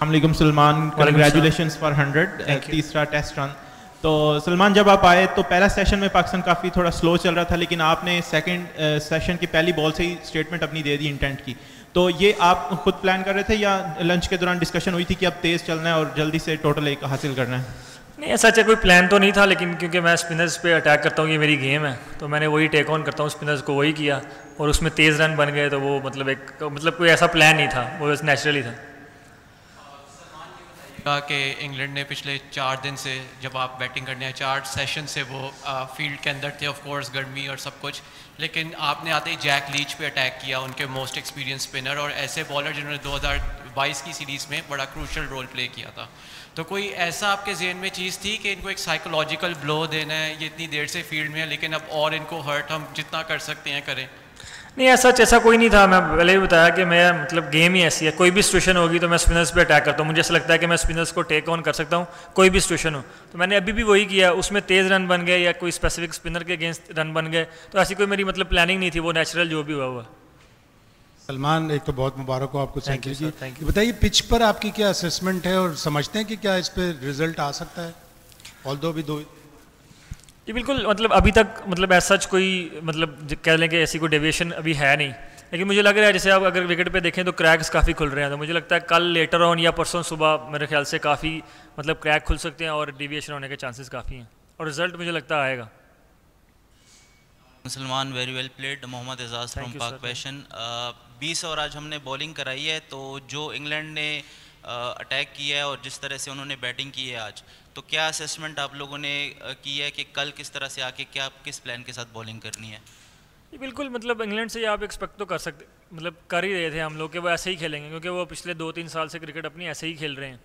السلام علیکم Salman. Congratulations for hundred تیسرا ٹیسٹ رن تو سلمان جب آپ آئے تو پہلا سیشن میں پاکستان کافی تھوڑا سلو چل رہا تھا لیکن آپ نے سیکنڈ سیشن کی پہلی بال سے ہی اسٹیٹمنٹ اپنی دے دی انٹینٹ کی. تو یہ آپ خود پلان کر رہے تھے یا لنچ کے دوران ڈسکشن ہوئی تھی کہ اب تیز چلنا ہے اور جلدی سے ٹوٹل ایک حاصل کرنا ہے؟ نہیں ایسا کوئی پلان تو نہیں تھا لیکن کیونکہ میں اسپنرز پہ اٹیک کرتا ہوں یہ میری گیم ہے. تو میں نے وہی ٹیک آن کرتا ہوں اسپنرز کو وہی کیا اور اس میں تیز رن بن گئے تو وہ مطلب ایک مطلب کوئی ایسا پلان نہیں تھا وہ نیچرلی تھا. کہا کہ انگلینڈ نے پچھلے چار دن سے جب آپ بیٹنگ کرنے ہیں چار سیشن سے وہ فیلڈ کے اندر تھے آف کورس گرمی اور سب کچھ، لیکن آپ نے آتے ہی جیک لیچ پہ اٹیک کیا، ان کے موسٹ ایکسپیرینس اسپنر اور ایسے بالر جنہوں نے دو ہزار بائیس کی سیریز میں بڑا کروشل رول پلے کیا تھا۔ تو کوئی ایسا آپ کے ذہن میں چیز تھی کہ ان کو ایک سائیکولوجیکل بلو دینا ہے، یہ اتنی دیر سے فیلڈ میں ہے، لیکن اب اور ان کو ہرٹ ہم جتنا کر سکتے ہیں کریں۔ نہیں ایسا ایسا کوئی نہیں تھا۔ میں پہلے بھی بتایا کہ میں مطلب گیم ہی ایسی ہے۔ کوئی بھی سچویشن ہوگی تو میں اسپنرس پہ اٹیک کرتا ہوں۔ مجھے ایسا لگتا ہے کہ میں اسپنرس کو ٹیک آن کر سکتا ہوں۔ کوئی بھی سچویشن ہو۔ تو میں نے ابھی بھی وہی کیا۔ اس میں تیز رن بن گئے یا کوئی اسپیسیفک اسپنر کے اگینسٹ رن بن گئے۔ تو ایسی کوئی میری مطلب پلاننگ نہیں تھی۔ وہ نیچرل جو بھی ہوا ہوا۔ سلمان ایک تو بہت مبارک ہو آپ کو۔ بتائیے پچ پر آپ کی کیا اسسمنٹ ہے اور سمجھتے ہیں کہ کیا اس پہ ریزلٹ آ سکتا ہے؟ آل دو بھی دو جی بالکل مطلب ابھی تک مطلب ایسا سچ کوئی مطلب کہہ لیں کہ ایسی کوئی ڈیویشن ابھی ہے نہیں۔ لیکن مجھے لگ رہا ہے جیسے آپ اگر وکٹ پہ دیکھیں تو کریکس کافی کھل رہے ہیں۔ تو مجھے لگتا ہے کل لیٹر آن یا پرسوں صبح میرے خیال سے کافی مطلب کریک کھل سکتے ہیں اور ڈیویشن ہونے کے چانسز کافی ہیں۔ اور رزلٹ مجھے لگتا ہے آئے گا۔ مسلمان ویری ویل پلیڈ محمد اعزاز فرام پاک پیشن بیس اور آج ہم نے بولنگ کرائی ہے تو جو انگلینڈ نے اٹیک کیا ہے اور جس طرح سے انہوں نے بیٹنگ کی ہے آج، تو کیا اسسمنٹ آپ لوگوں نے کی ہے کہ کل کس طرح سے آ کے کیا، کس پلان کے ساتھ بولنگ کرنی ہے؟ جی، بالکل مطلب انگلینڈ سے آپ ایکسپیکٹ تو کر سکتے مطلب کر ہی رہے تھے ہم لوگ کہ وہ ایسے ہی کھیلیں گے، کیونکہ وہ پچھلے دو تین سال سے کرکٹ اپنی ایسے ہی کھیل رہے ہیں۔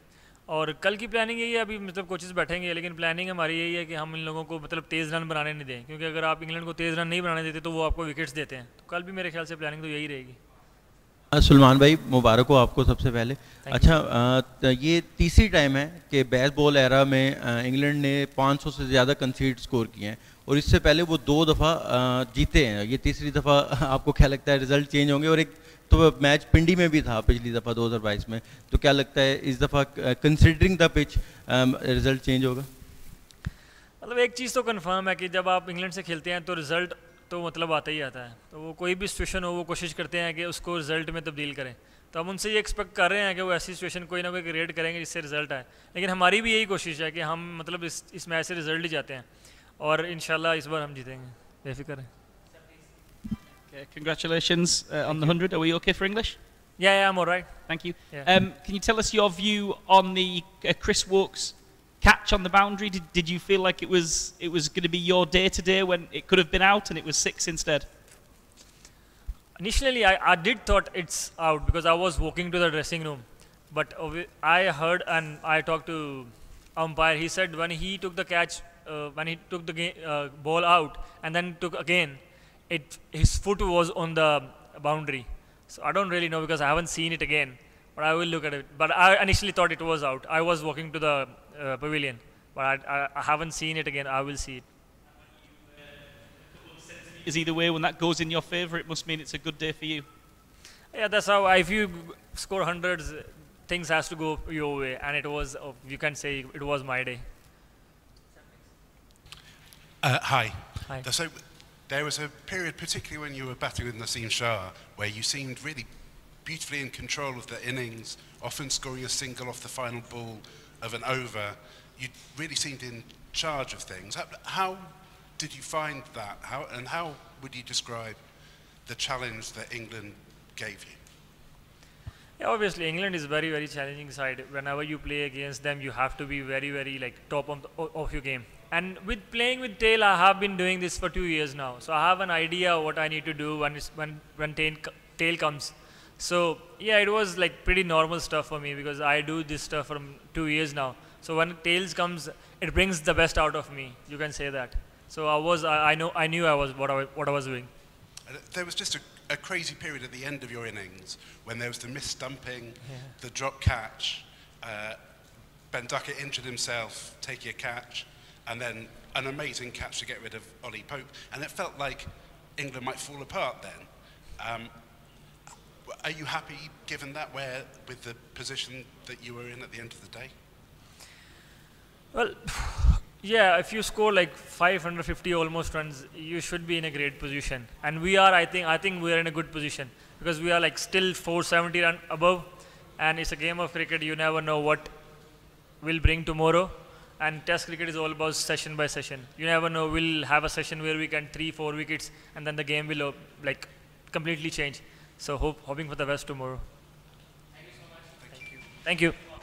اور کل کی پلاننگ یہی ہے، ابھی مطلب کوچز بیٹھیں گے، لیکن پلاننگ ہماری یہی ہے کہ ہم ان لوگوں کو مطلب تیز رن بنانے نہیں دیں، کیونکہ اگر آپ انگلینڈ کو تیز رن نہیں بنانے دیتے تو وہ آپ کو وکٹس دیتے ہیں۔ تو کل بھی میرے خیال سے پلاننگ تو یہی رہے گی۔ سلمان بھائی مبارک ہو آپ کو سب سے پہلے۔ اچھا یہ تیسری ٹائم ہے کہ بیس بال ایرا میں انگلینڈ نے پانچ سو سے زیادہ کنسیڈ اسکور کیے ہیں۔ اور اس سے پہلے وہ دو دفعہ جیتے ہیں۔ یہ تیسری دفعہ آپ کو کیا لگتا ہے رزلٹ چینج ہوں گے؟ اور ایک تو میچ پنڈی میں بھی تھا پچھلی دفعہ دو ہزار بائیس میں۔ تو کیا لگتا ہے اس دفعہ considering the pitch result change ہوگا؟ مطلب ایک چیز تو کنفرم ہے کہ جب آپ انگلینڈ سے کھیلتے ہیں تو رزلٹ تو مطلب آتا ہی آتا ہے تو وہ کوئی بھی سچویشن ہو وہ کوشش کرتے ہیں کہ اس کو رزلٹ میں تبدیل کریں تو ہم ان سے یہ ایکسپیکٹ کر رہے ہیں کہ وہ ایسی سچویشن کوئی نہ کوئی کریٹ کریں گے جس سے رزلٹ آئے لیکن ہماری بھی یہی کوشش ہے کہ ہم مطلب اس اس میچ سے رزلٹ ہی جاتے ہیں اور انشاءاللہ اس بار ہم جیتیں گے بے فکر ہیں on the 100. Are we okay for English? Yeah, yeah, I'm all right. Thank you. Yeah. Um, can you tell us your view on the uh, Chris Walks catch on the boundary? Did, did you feel like it was it was going to be your day today when it could have been out and it was six instead? Initially, I, I did thought it's out because I was walking to the dressing room. But I heard and I talked to umpire. He said when he took the catch, uh, when he took the uh, ball out and then took again, it his foot was on the boundary. So I don't really know because I haven't seen it again, but I will look at it. But I initially thought it was out. I was walking to the uh, pavilion, but I, I, I haven't seen it again. I will see it. Is either way when that goes in your favour, it must mean it's a good day for you. Yeah, that's how. If you score hundreds, things has to go your way, and it was. Uh, you can say it was my day. Uh, hi. Hi. So there was a period, particularly when you were batting with Naseem Shah, where you seemed really beautifully in control of the innings, often scoring a single off the final ball of an over. You really seemed in charge of things. How, how did you find that? How, and how would you describe the challenge that England gave you? Yeah, obviously, England is a very, very challenging side. Whenever you play against them, you have to be very, very like top of, the, of your game. And with playing with tail, I have been doing this for 2 years now. So I have an idea what I need to do when when when tail comes. So yeah, it was like pretty normal stuff for me because I do this stuff from 2 years now. So when tails comes, it brings the best out of me. You can say that. So I was, I, I know, I knew I was what I, what I was doing. There was just a, a crazy period at the end of your innings when there was the missed stumping, the drop catch, uh, Ben Duckett injured himself taking a catch, and then an amazing catch to get rid of Ollie Pope. And it felt like England might fall apart then. Um, are you happy given that where with the position that you were in at the end of the day? Well, yeah, if you score like 550 almost runs, you should be in a great position. And we are, I think, I think we are in a good position because we are like still 470 run above, and it's a game of cricket. You never know what will bring tomorrow. And Test cricket is all about session by session. You never know. We'll have a session where we can three, four wickets, and then the game will like completely change. So hope, hoping for the best tomorrow. Thank you so much. Thank you. Thank you.